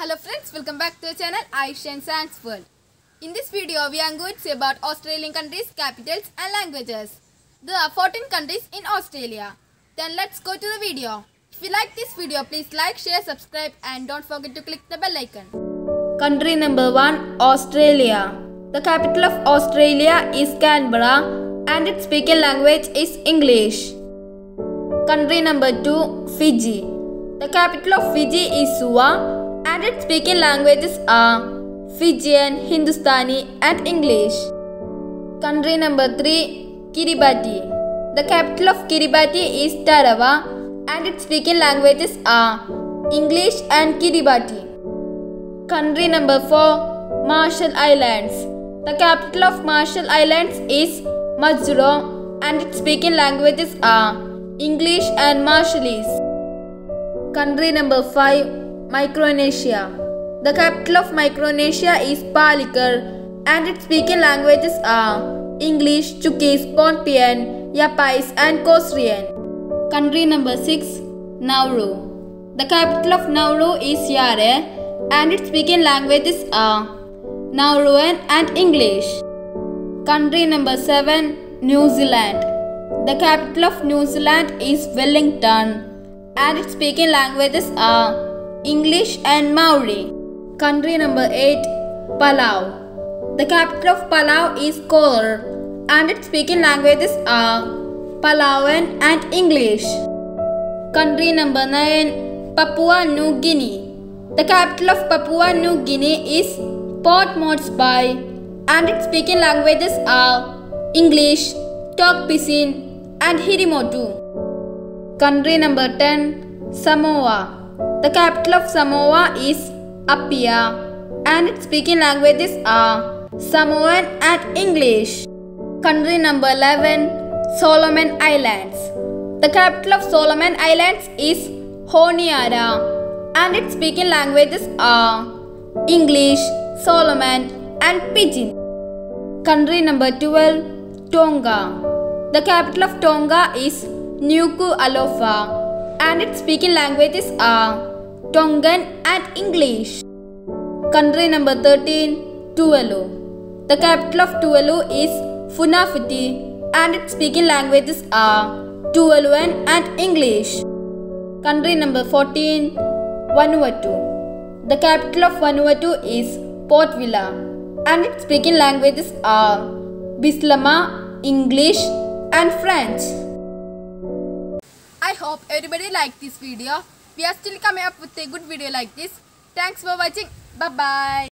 Hello friends, welcome back to the channel Ayush and Sans World. In this video, we are going to say about Australian countries, capitals and languages. There are 14 countries in Australia. Then let's go to the video. If you like this video, please like, share, subscribe and don't forget to click the bell icon. Country number 1 Australia. The capital of Australia is Canberra and its speaking language is English. Country number 2 Fiji. The capital of Fiji is Suva and its speaking languages are Fijian, Hindustani and English. Country number 3 Kiribati. The capital of Kiribati is Tarawa and its speaking languages are English and Kiribati. Country number 4 Marshall Islands. The capital of Marshall Islands is Majuro and its speaking languages are English and Marshallese. Country number 5 Micronesia. The capital of Micronesia is Palikir and its speaking languages are English, Chuukese, Pohnpeian, Yapese and Kosraean. Country number 6 Nauru. The capital of Nauru is Yaren and its speaking languages are Nauruan and English. Country number 7 New Zealand. The capital of New Zealand is Wellington and its speaking languages are English and Maori. Country number 8 Palau. The capital of Palau is Koror and its speaking languages are Palauan and English. Country number 9 Papua New Guinea. The capital of Papua New Guinea is Port Moresby and its speaking languages are English, Tok Pisin and Hiri Motu. Country number 10 Samoa. The capital of Samoa is Apia and its speaking languages are Samoan and English. Country number 11 Solomon Islands. The capital of Solomon Islands is Honiara and its speaking languages are English, Solomon and Pidgin. Country number 12 Tonga. The capital of Tonga is Nuku'alofa and its speaking languages are Tongan and English. Country number 13 Tuvalu. The capital of Tuvalu is Funafuti and its speaking languages are Tuvaluan and English. Country number 14 Vanuatu. The capital of Vanuatu is Port Vila and its speaking languages are Bislama, English and French. I hope everybody liked this video. We are still coming up with a good video like this. Thanks for watching. Bye bye.